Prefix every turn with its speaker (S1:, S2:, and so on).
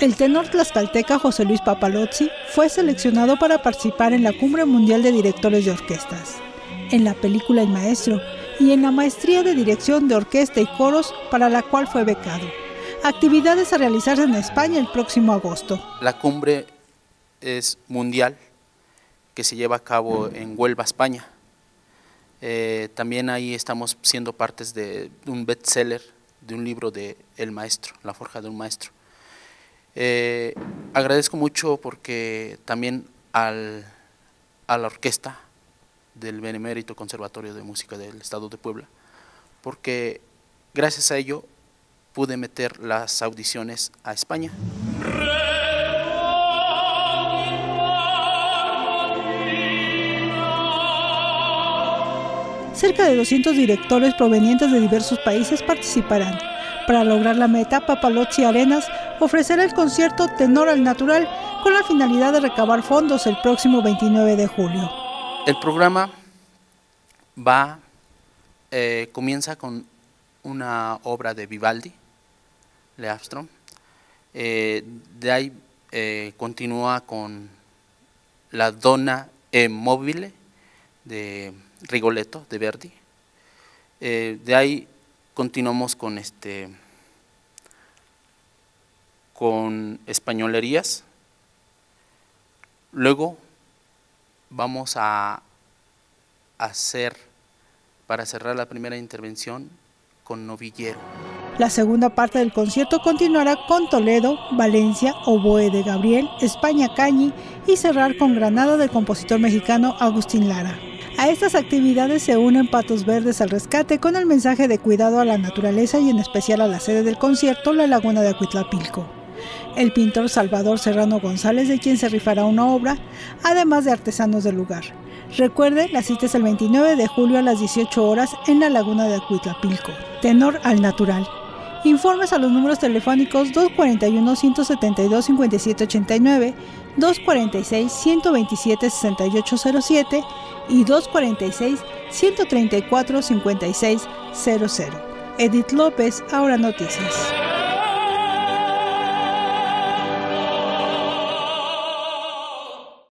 S1: El tenor tlaxcalteca José Luis Papalozzi fue seleccionado para participar en la Cumbre Mundial de Directores de Orquestas, en la película El Maestro y en la Maestría de Dirección de Orquesta y Coros para la cual fue becado. Actividades a realizarse en España el próximo agosto.
S2: La cumbre es mundial que se lleva a cabo en Huelva, España. Eh, también ahí estamos siendo partes de un bestseller, de un libro de El Maestro, La Forja de un Maestro. Eh, agradezco mucho porque también al, a la orquesta del Benemérito Conservatorio de Música del Estado de Puebla, porque gracias a ello pude meter las audiciones a España.
S1: Cerca de 200 directores provenientes de diversos países participarán. Para lograr la meta, Papalozzi Arenas ofrecerá el concierto Tenor al Natural con la finalidad de recabar fondos el próximo 29 de julio.
S2: El programa va, eh, comienza con una obra de Vivaldi, Le eh, de ahí eh, continúa con La Donna e Mobile de Rigoletto, de Verdi, de ahí continuamos con este con españolerías. Luego vamos a hacer, para cerrar la primera intervención, con novillero.
S1: La segunda parte del concierto continuará con Toledo, Valencia, Oboe de Gabriel, España Cañi y cerrar con Granada del compositor mexicano Agustín Lara. A estas actividades se unen Patos Verdes al Rescate con el mensaje de cuidado a la naturaleza y en especial a la sede del concierto, la Laguna de Acuitlapilco el pintor Salvador Serrano González, de quien se rifará una obra, además de artesanos del lugar. Recuerde, la cita es el 29 de julio a las 18 horas en la laguna de Acuitlapilco. Tenor al natural. Informes a los números telefónicos 241-172-5789, 246-127-6807 y 246-134-5600. Edith López, Ahora Noticias.